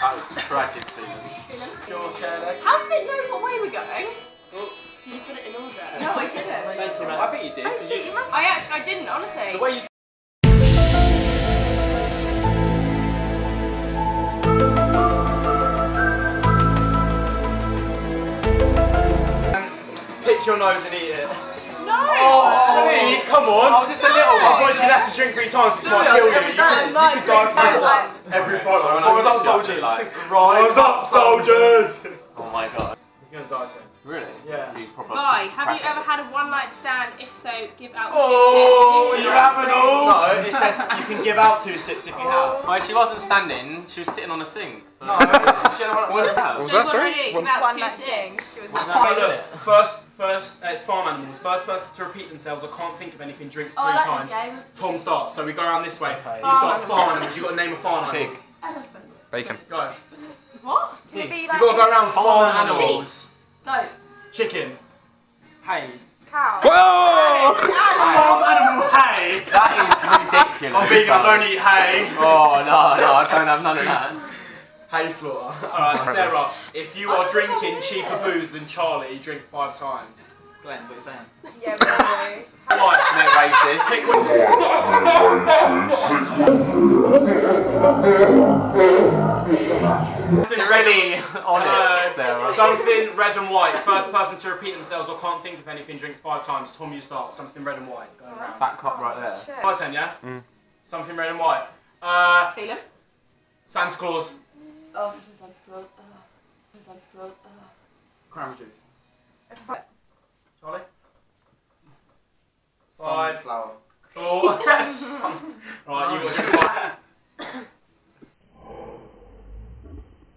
That was tragic, Stephen. Your chair. How does it know what way we're going? Oh. Did you put it in order? No, I didn't. Thank you, man. I think you did. Oh, 'cause you, I actually, I didn't, honestly. the way you pick your nose and eat it. No! Oh, please, come on. Oh, just a little I one. Want you to have to drink three times, which might kill you. every You could, you could die from that, every photo. when I oh, Rise up, soldiers. Rise up, soldiers! oh my god. He's gonna die soon. Really? Yeah. You proper Vi, have you ever had a one night stand? If so, give out Oh, two you haven't all. No, it says you can give out two sips if you have. Well, she wasn't standing, she was sitting on a sink. So. No, she had one What at was that? So was that, sorry? do One- One two night sips. look, first, first, uh, it's farm animals. First person to repeat themselves or can't think of anything drinks three Oh, I like times. this game. Tom starts, so we go around this way. You Farm start animals. farm animals, you got to name a farm animal. Pig. Elephant. Bacon. Go. What? Can it be You got to go around farm Farm animals. Goat, Chicken. Hey. cow? Whoa! Farm animal hay. That is ridiculous. I'm vegan, I don't eat hay. Oh, no, no, I don't have none of that. Hay slaughter. Alright, Sarah, if you are drinking cheaper booze than Charlie, drink five times. Glenn's what you're saying. Yeah, we Right, Bit racist. pick one. Really on it, Uh, Sarah. something red and white. First person to repeat themselves or can't think of anything drinks five times. Tom, you start. Something red and white. Going around. That cop right there. Shit. My turn, yeah? Something red and white. Uh, Phelan? Santa Claus. Oh, Santa Claus. Oh, Santa Claus. Oh. Cranberry juice. Charlie? Five. Sunflower. Four. yes. right, you got to drink five.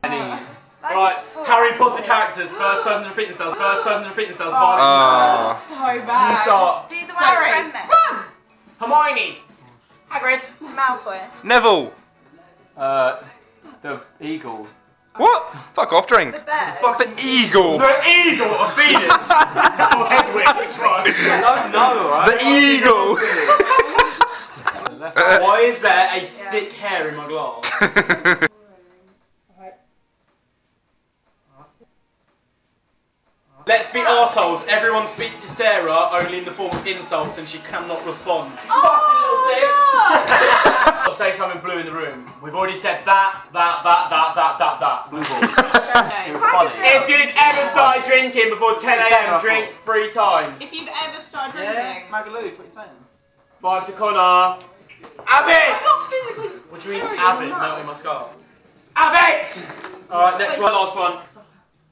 Any. That Right, just- oh. Harry characters. First person to repeat themselves. First person to repeat themselves. Five. Uh, So bad. you start. Do the one Harry, friend then. run! Hermione. Hagrid. Malfoy. Neville. Uh, the eagle. What? Fuck off, drink. The bear. Fuck the eagle. The Eagle of Phoenix. or Hedwig, which one? I don't know, right? The eagle. Why is there a Yeah. thick hair in my glass? Let's be arseholes. Everyone speak to Sarah only in the form of insults and she cannot respond. Oh, Or say something blue in the room. We've already said that, that, that, that, that, that, that. blue ball. Okay. It was funny. If you've ever started drinking before 10 a.m., drink three times. If you've ever started Yeah, drinking. Magaloo, what are you saying? Five to Connor. Abbott! Not physically. What do you mean, Abbott? Melting my skull. Abbott! Alright, next Wait. one, last one.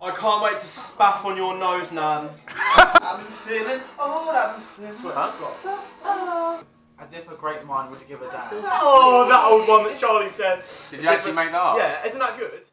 I can't wait to spaff on your nose, Nan. I'm feeling old, I'm feeling Swear, that's what. As if a great mind would give a damn. Oh, that old one that Charlie said. Did you actually make that up? Yeah, isn't that good?